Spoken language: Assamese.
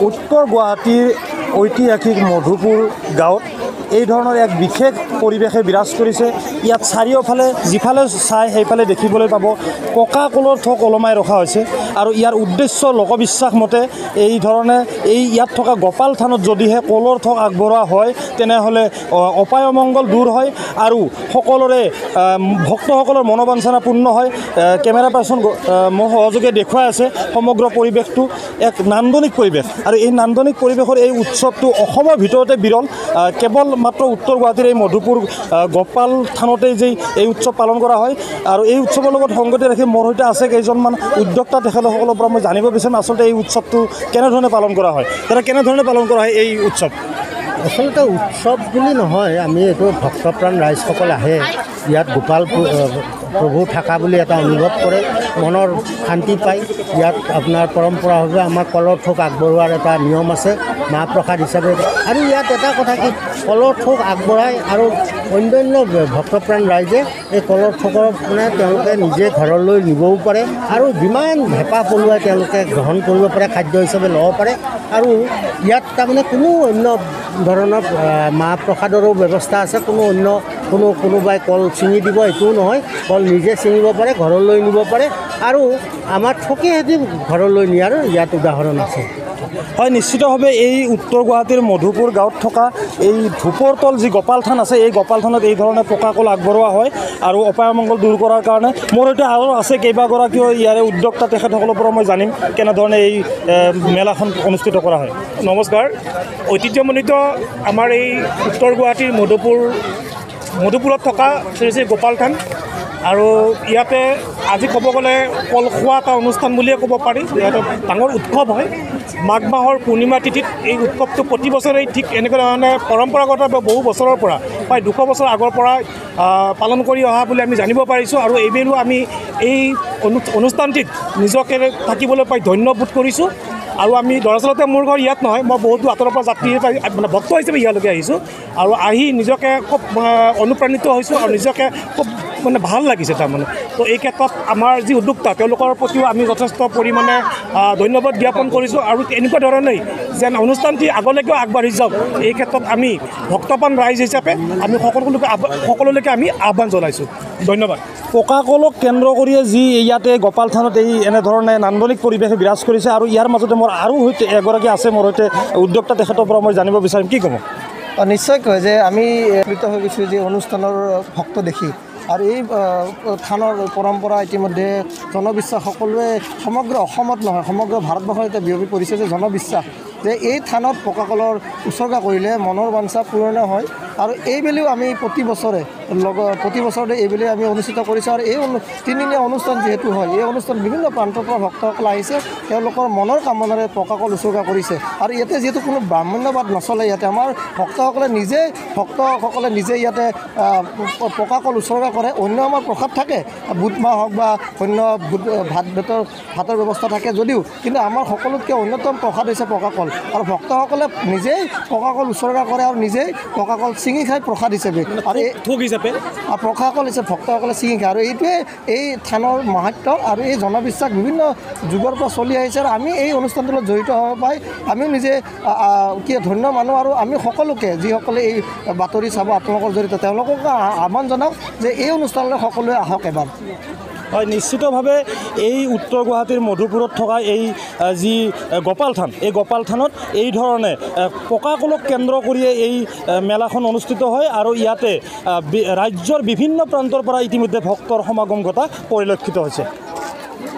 উত্তৰ গুৱাহাটীৰ ঐতিহাসিক মধুপুৰ গাঁৱত এই ধৰণৰ এক বিশেষ পৰিৱেশে বিৰাজ কৰিছে। ইয়াত চাৰিওফালে যিফালে চাই সেইফালে দেখিবলৈ পাব পকা কলৰ থোক ওলমাই ৰখা হৈছে আৰু ইয়াৰ উদ্দেশ্য লোকবিশ্বাস মতে এই ধৰণে এই ইয়াত থকা গোপাল থানত যদিহে কলৰ থোক আগবঢ়োৱা হয় তেনেহ'লে অপায় অমংগল দূৰ হয় আৰু সকলোৰে ভক্তসকলৰ মনোবাঞ্ছনা পূৰ্ণ হয়। কেমেৰা পাৰ্চন মোৰ সহযোগে দেখুৱাই আছে সমগ্ৰ পৰিৱেশটো এক নান্দনিক পৰিৱেশ। আৰু এই নান্দনিক পৰিৱেশৰ এই উৎসৱটো অসমৰ ভিতৰতে বিৰল। কেৱল মাত্ৰ উত্তৰ গুৱাহাটীৰ এই মধুপুৰ আ, গোপাল থানতেই যে এই উৎসৱ পালন কৰা হয় আৰু এই লগত সংগতি ৰাখি মোৰ সৈতে আছে কেইজনমান উদ্যোক্তা তেখেতসকলৰ পৰা মই জানিব বিচাৰিম আচলতে এই উৎসৱটো কেনেধৰণে পালন কৰা হয় দাদা কেনেধৰণে পালন কৰা হয় এই উৎসৱ? আচলতে উৎসৱ বুলি নহয় আমি এইটো ভক্তপ্ৰাণ ৰাইজসকল আহে ইয়াত গোপাল প্ৰভু থকা বুলি এটা অনুভৱ কৰে। মনৰ শান্তি পায়। ইয়াত আপোনাৰ পৰম্পৰাভাৱে আমাৰ কলৰ থোক আগবঢ়োৱাৰ এটা নিয়ম আছে মাহ প্ৰসাদ হিচাপে। আৰু ইয়াত এটা কথা কি কলৰ থোক আগবঢ়াই আৰু অন্যান্য ভক্তপ্ৰাণ ৰাইজে এই কলৰ থোকৰ মানে তেওঁলোকে নিজে ঘৰলৈ নিবও পাৰে আৰু যিমান হেঁপাহ পলুৱাই তেওঁলোকে গ্ৰহণ কৰিব পাৰে খাদ্য হিচাপে ল'ব পাৰে। আৰু ইয়াত তাৰমানে কোনো অন্য ধৰণৰ মাহ প্ৰসাদৰো ব্যৱস্থা আছে কোনো অন্য কোনো কোনোবাই কল ছিঙি দিব এইটোও নহয় কল নিজে ছিঙিব পাৰে ঘৰলৈ নিব পাৰে। আৰু আমাৰ ঠকেহেঁতি ঘৰলৈ নিয়াৰ ইয়াত উদাহৰণ আছে। হয় নিশ্চিতভাৱে এই উত্তৰ গুৱাহাটীৰ মধুপুৰ গাঁৱত থকা এই ধূপৰ তল যি গোপাল থান আছে এই গোপাল থানত এই ধৰণে পকা কল আগবঢ়োৱা হয় আৰু অপায়মংগল দূৰ কৰাৰ কাৰণে। মোৰ সৈতে আৰু আছে কেইবাগৰাকীও ইয়াৰে উদ্যোক্তা তেখেতসকলৰ পৰা মই জানিম কেনেধৰণে এই মেলাখন অনুষ্ঠিত কৰা হয়। নমস্কাৰ। ঐতিহ্যমণ্ডিত আমাৰ এই উত্তৰ গুৱাহাটীৰ মধুপুৰ মধুপুৰত থকা শ্ৰী শ্ৰী গোপাল থান। আৰু ইয়াতে আজি ক'ব গ'লে কল খোৱা এটা অনুষ্ঠান বুলিয়ে ক'ব পাৰি। ইয়াতে ডাঙৰ উৎসৱ হয়। মাঘ মাহৰ পূৰ্ণিমা তিথিত এই উৎসৱটো প্ৰতি বছৰেই ঠিক এনেকুৱা ধৰণে পৰম্পৰাগতভাৱে বহু বছৰৰ পৰা প্ৰায় দুশ বছৰ আগৰ পৰা পালন কৰি অহা বুলি আমি জানিব পাৰিছোঁ আৰু এইবাৰো আমি এই অনু- অনুষ্ঠানটিত নিজকে থাকিবলৈ পাই ধন্যবোধ কৰিছোঁ। আৰু আমি দৰাচলতে মোৰ ঘৰ ইয়াত নহয় মই বহুতো আঁতৰৰ পৰা যাত্ৰী মানে ভক্ত হিচাপে ইয়ালৈকে আহিছোঁ। আৰু আহি নিজকে খুব অনুপ্ৰাণিত হৈছোঁ আৰু নিজকে খুব মানে ভাল লাগিছে তাৰমানে। তো এই ক্ষেত্ৰত আমাৰ যি উদ্যোক্তা তেওঁলোকৰ প্ৰতিও আমি যথেষ্ট পৰিমাণে ধন্যবাদ জ্ঞাপন কৰিছোঁ আৰু এনেকুৱা ধৰণেই যেন অনুষ্ঠানটি আগলৈকেও আগবাঢ়ি যাওক। এই ক্ষেত্ৰত আমি ভক্তপ্ৰাণ ৰাইজ হিচাপে আমি সকলোকে সকলোলৈকে আমি আহ্বান জনাইছোঁ। ধন্যবাদ। পকা কলক কেন্দ্ৰ কৰিয়ে যি ইয়াতে গোপাল থানত এই এনেধৰণে নান্দনিক পৰিৱেশে বিৰাজ কৰিছে আৰু ইয়াৰ মাজতে মোৰ আৰু সৈতে এগৰাকী আছে মোৰ সৈতে উদ্যোক্তা তেখেতৰ পৰা মই জানিব বিচাৰিম। কি ক'ব? নিশ্চয়কৈ যে আমি প্ৰীত হৈ গৈছোঁ যে অনুষ্ঠানৰ ভক্ত দেখি। আৰু এই থানৰ পৰম্পৰা ইতিমধ্যে জনবিশ্বাস সকলোৱে সমগ্ৰ অসমত নহয় সমগ্ৰ ভাৰতবৰ্ষত এতিয়া বিয়পি পৰিছে যে জনবিশ্বাস যে এই থানত পকা কলৰ উচৰ্গা কৰিলে মনৰ বাঞ্ছা পূৰণ হয়। আৰু এইবেলিও আমি প্ৰতি বছৰে লগ প্ৰতি বছৰতে এইবেলি আমি অনুষ্ঠিত কৰিছোঁ আৰু এই তিনিদিনীয়া অনুষ্ঠান যিহেতু হয় এই অনুষ্ঠান বিভিন্ন প্ৰান্তৰ পৰা ভক্তসকল আহিছে। তেওঁলোকৰ মনৰ কামনাৰে পকা কল উচৰ্গা কৰিছে। আৰু ইয়াতে যিহেতু কোনো ব্ৰাহ্মণ্যবাদ নচলে ইয়াতে আমাৰ ভক্তসকলে নিজে ভক্তসকলে নিজে ইয়াতে আহ, প- পকা কল উচৰ্গা কৰে। অন্য আমাৰ প্ৰসাদ থাকে বুট মাহ হওক বা অন্য ভাত ভাতৰ ভাতৰ ব্যৱস্থা থাকে যদিও কিন্তু আমাৰ সকলোতকৈ অন্যতম প্ৰসাদ হৈছে পকা কল আৰু ভক্তসকলে নিজেই পকা কল উচৰ্গা কৰে আৰু নিজেই পকা কল ছিঙি খাই প্ৰসাদ হিচাপে। আৰু এই থোক হিচাপে? আৰু প্ৰশাসকল হৈছে ভক্তসকলে ছিঙি খায়। আৰু এইটোৱে এই থানৰ মাহাত্য আৰু এই জনবিশ্বাস বিভিন্ন যুগৰ পৰা চলি আহিছে। আৰু আমি এই অনুষ্ঠানটোৰ লগত জড়িত হ'ব পাই আমিও নিজে কি ধন্য মানুহ আৰু আমি সকলোকে যিসকলে এই বাতৰি চাব আপোনালোকৰ জড়িত তেওঁলোকক আহ্বান জনাওক যে এই অনুষ্ঠানলৈ সকলোৱে আহক এবাৰ। হয় নিশ্চিতভাৱে এই উত্তৰ গুৱাহাটীৰ মধুপুৰত থকা এই যি গোপাল থান এই গোপাল থানত এই ধৰণে আহ, পকা কলক কেন্দ্ৰ কৰিয়ে এই মেলাখন অনুষ্ঠিত হয় আৰু ইয়াতে ৰাজ্যৰ বিভিন্ন প্ৰান্তৰ পৰা ইতিমধ্যে ভক্তৰ সমাগম ঘটা পৰিলক্ষিত হৈছে।